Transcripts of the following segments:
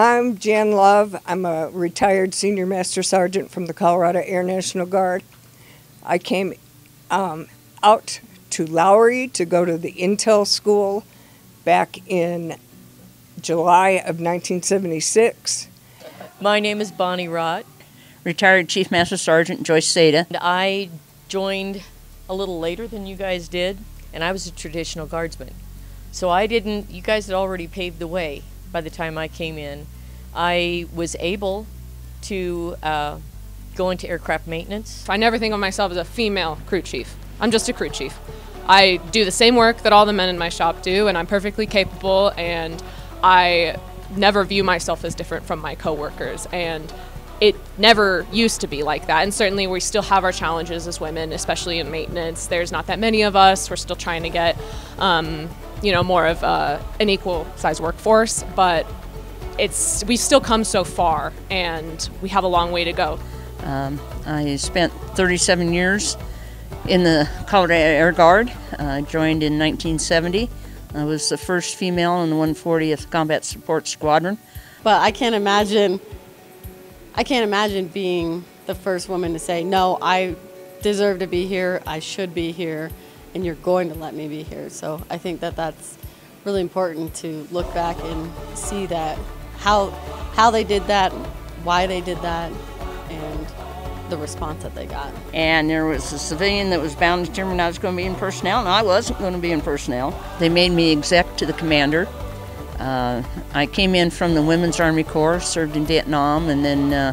I'm Jan Love. I'm a retired senior master sergeant from the Colorado Air National Guard. I came um, out to Lowry to go to the Intel School back in July of 1976. My name is Bonnie Rott. Retired Chief Master Sergeant Joyce Seda. And I joined a little later than you guys did, and I was a traditional guardsman. So I didn't, you guys had already paved the way by the time I came in. I was able to uh, go into aircraft maintenance. I never think of myself as a female crew chief. I'm just a crew chief. I do the same work that all the men in my shop do, and I'm perfectly capable, and I never view myself as different from my coworkers. And it never used to be like that. And certainly we still have our challenges as women, especially in maintenance. There's not that many of us. We're still trying to get, um, you know, more of uh, an equal size workforce, but it's we've still come so far, and we have a long way to go. Um, I spent 37 years in the Colorado Air Guard. I uh, joined in 1970. I was the first female in the 140th Combat Support Squadron. But I can't imagine I can't imagine being the first woman to say, no, I deserve to be here, I should be here, and you're going to let me be here. So I think that that's really important to look back and see that how how they did that, why they did that, and the response that they got. And there was a civilian that was bound to determine I was going to be in personnel, and I wasn't going to be in personnel. They made me exec to the commander. Uh, I came in from the Women's Army Corps, served in Vietnam, and then uh,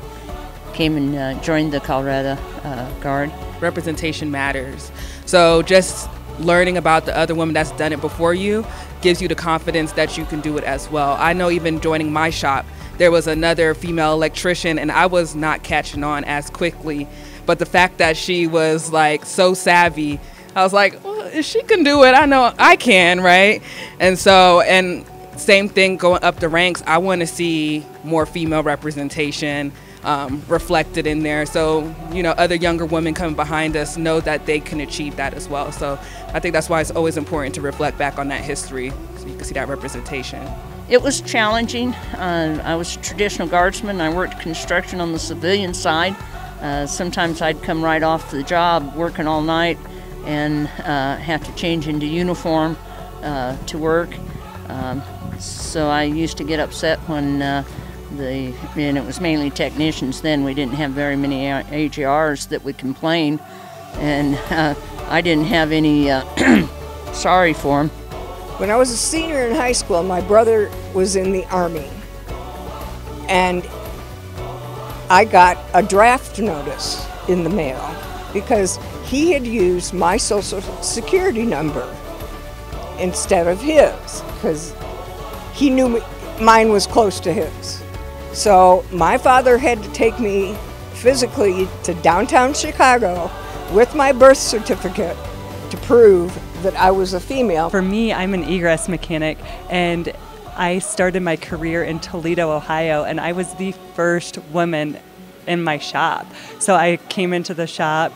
came and uh, joined the Colorado uh, Guard. Representation matters. So just learning about the other woman that's done it before you gives you the confidence that you can do it as well. I know even joining my shop, there was another female electrician, and I was not catching on as quickly. But the fact that she was like so savvy, I was like, well, if she can do it, I know I can, right? And so, and same thing going up the ranks. I want to see more female representation um, reflected in there. So, you know, other younger women coming behind us know that they can achieve that as well. So I think that's why it's always important to reflect back on that history so you can see that representation. It was challenging. Uh, I was a traditional guardsman. I worked construction on the civilian side. Uh, sometimes I'd come right off the job working all night and uh, have to change into uniform uh, to work. Um, so I used to get upset when uh, the, and it was mainly technicians then, we didn't have very many AGRs that would complain. And uh, I didn't have any uh, sorry for them. When I was a senior in high school, my brother was in the Army. And I got a draft notice in the mail because he had used my social security number instead of his because he knew mine was close to his. So my father had to take me physically to downtown Chicago with my birth certificate to prove that I was a female. For me, I'm an egress mechanic and I started my career in Toledo, Ohio, and I was the first woman in my shop. So I came into the shop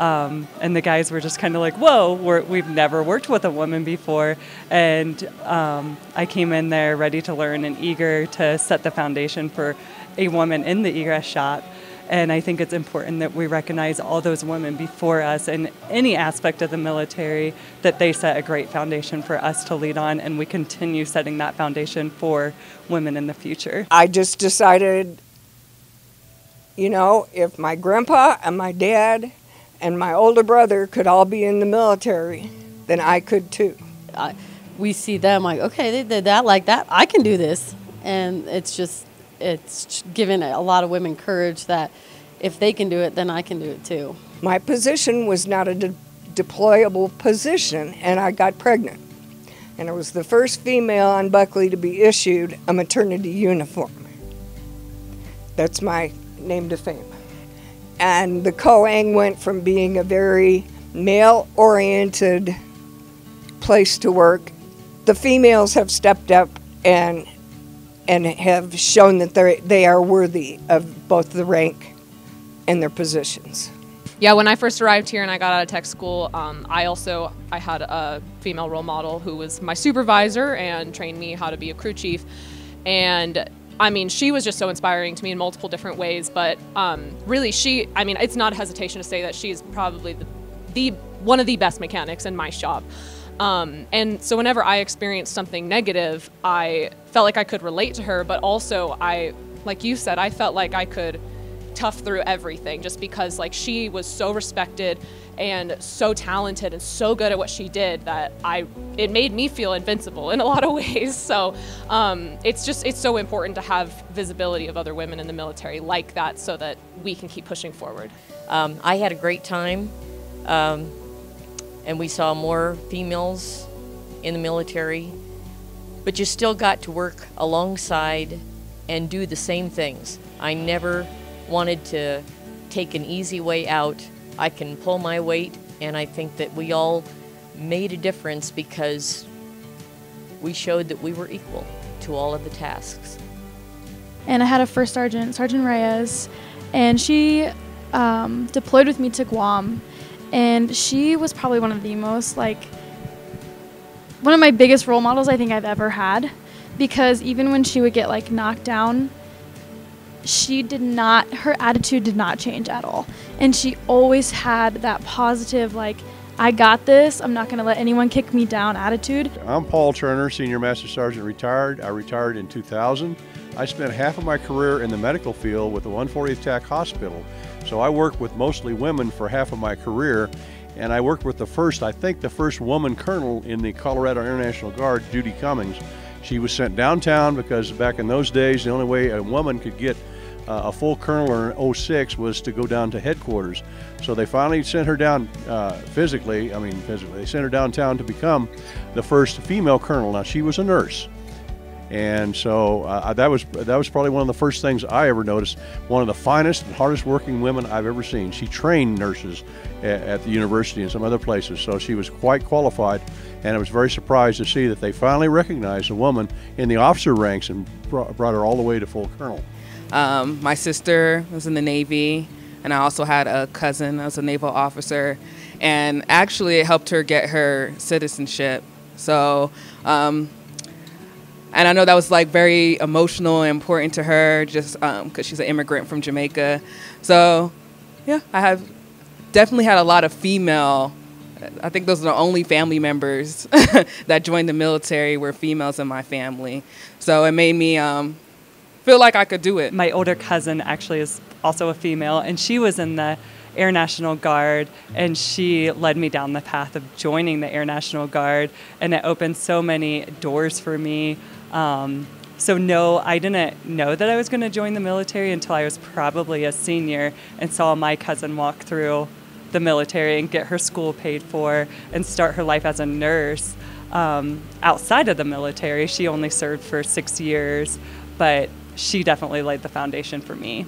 um, and the guys were just kind of like, whoa, we have never worked with a woman before. And um, I came in there ready to learn and eager to set the foundation for a woman in the egress shop. And I think it's important that we recognize all those women before us in any aspect of the military, that they set a great foundation for us to lead on, and we continue setting that foundation for women in the future. I just decided, you know, if my grandpa and my dad and my older brother could all be in the military, then I could too. I, we see them like, okay, they did that like that. I can do this, and it's just it's given a lot of women courage that if they can do it, then I can do it too. My position was not a de- deployable position, and I got pregnant. And I was the first female on Buckley to be issued a maternity uniform. That's my name to fame. And the COANG went from being a very male oriented place to work. The females have stepped up and and have shown that they they are worthy of both the rank and their positions. Yeah, when I first arrived here and I got out of tech school, um, I also I had a female role model who was my supervisor and trained me how to be a crew chief. And I mean, she was just so inspiring to me in multiple different ways. But um, really, she, I mean, it's not a hesitation to say that she's probably the, the one of the best mechanics in my shop. Um, and so whenever I experienced something negative, I felt like I could relate to her, but also I, like you said, I felt like I could tough through everything just because like she was so respected and so talented and so good at what she did that I it made me feel invincible in a lot of ways. So um, it's just it's so important to have visibility of other women in the military like that so that we can keep pushing forward. Um, I had a great time, um, and we saw more females in the military, but you still got to work alongside and do the same things. I never wanted to take an easy way out. I can pull my weight, and I think that we all made a difference because we showed that we were equal to all of the tasks. And I had a first sergeant, Sergeant Reyes, and she um, deployed with me to Guam, and she was probably one of the most like one of my biggest role models I think I've ever had because even when she would get like knocked down she did not her attitude did not change at all. And she always had that positive like i got this i'm not going to let anyone kick me down attitude. I'm paul turner senior master sergeant retired. I retired in 2000 i spent half of my career in the medical field with the 140th tac hospital. So i worked with mostly women for half of my career and i worked with the first i think the first woman colonel in the colorado Air National guard judy cummings. She was sent downtown because back in those days, the only way a woman could get uh, a full colonel in 06 was to go down to headquarters. So they finally sent her down uh, physically, I mean, physically, they sent her downtown to become the first female colonel. Now, she was a nurse. And so uh, that was that was probably one of the first things I ever noticed. One of the finest and hardest working women I've ever seen. She trained nurses at, the university and some other places, so she was quite qualified. And I was very surprised to see that they finally recognized a woman in the officer ranks and brought her all the way to full colonel. Um, my sister was in the Navy, and I also had a cousin that was a naval officer. And actually, it helped her get her citizenship. So, um, and I know that was like very emotional and important to her just because um, she's an immigrant from Jamaica. So, yeah, I have definitely had a lot of female. I think those are the only family members that joined the military were females in my family. So it made me um, feel like I could do it. My older cousin actually is also a female, and she was in the Air National Guard, and she led me down the path of joining the Air National Guard, and it opened so many doors for me. Um, so no, I didn't know that I was going to join the military until I was probably a senior and saw my cousin walk through the military and get her school paid for and start her life as a nurse. Um, outside of the military, she only served for six years, but she definitely laid the foundation for me.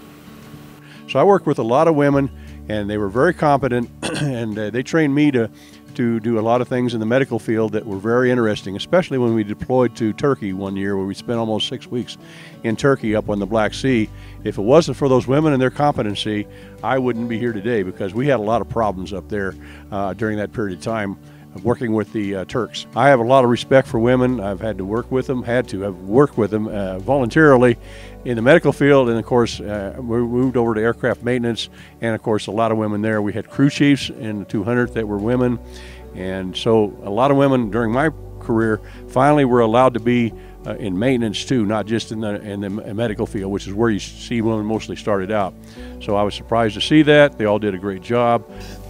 So I worked with a lot of women, and they were very competent, and uh, they trained me to to do a lot of things in the medical field that were very interesting, especially when we deployed to Turkey one year, where we spent almost six weeks in Turkey up on the Black Sea. If it wasn't for those women and their competency, I wouldn't be here today because we had a lot of problems up there uh, during that period of time working with the uh, Turks. I have a lot of respect for women. I've had to work with them, had to have worked with them uh, voluntarily in the medical field, and of course, uh, we moved over to aircraft maintenance, and of course, a lot of women there. We had crew chiefs in the 200 that were women, and so a lot of women during my career finally were allowed to be uh, in maintenance too, not just in the in the medical field, which is where you see women mostly started out. So I was surprised to see that they all did a great job.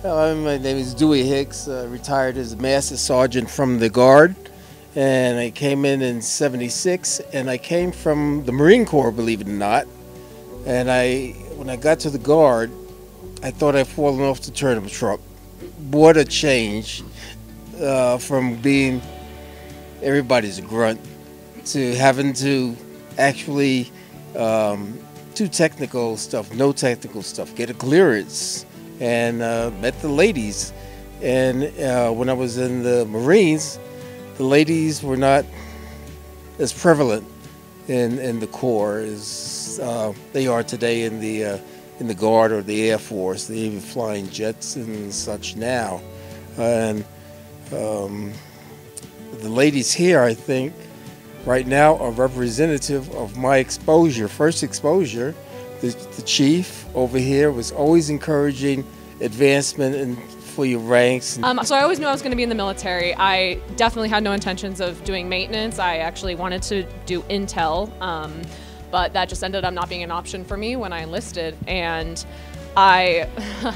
Uh, my name is Dewey Hicks, uh, retired as a master sergeant from the Guard, and I came in in '76, and I came from the Marine Corps, believe it or not. And I, when I got to the Guard, I thought I'd fallen off the turnip truck. What a change uh, from being everybody's grunt to having to actually um, do technical stuff, no technical stuff, get a clearance, and uh, met the ladies. And uh, when I was in the Marines, the ladies were not as prevalent in, in the Corps as uh, they are today in the uh, in the Guard or the Air Force. They're even flying jets and such now. And um, the ladies here, I think, right now a representative of my exposure, first exposure. The, the chief over here was always encouraging advancement and for your ranks. Um, so I always knew I was going to be in the military. I definitely had no intentions of doing maintenance. I actually wanted to do intel, um, but that just ended up not being an option for me when I enlisted. And I,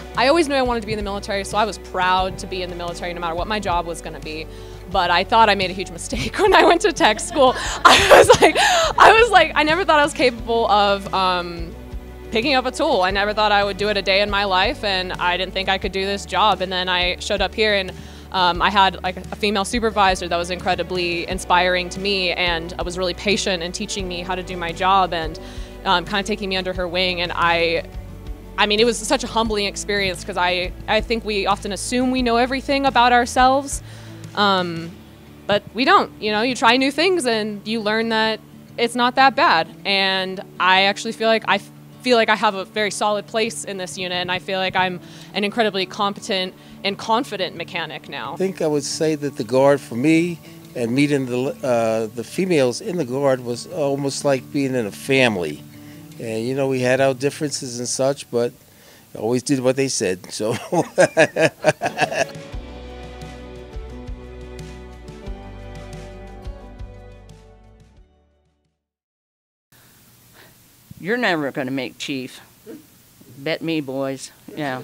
I always knew I wanted to be in the military, so I was proud to be in the military no matter what my job was going to be. But I thought I made a huge mistake when I went to tech school. I was like, I was like, I never thought I was capable of. Um, picking up a tool. I never thought I would do it a day in my life, and I didn't think I could do this job. And then I showed up here, and um, I had like a female supervisor that was incredibly inspiring to me, and was really patient in teaching me how to do my job, and um, kind of taking me under her wing. And I, I mean, it was such a humbling experience because I, I think we often assume we know everything about ourselves, um, but we don't. You know, you try new things, and you learn that it's not that bad. And I actually feel like I feel like I have a very solid place in this unit, and I feel like I'm an incredibly competent and confident mechanic now. I think I would say that the guard for me and meeting the uh, the females in the guard was almost like being in a family. And you know, we had our differences and such, but always did what they said. So. You're never going to make chief. Bet me, boys. Yeah.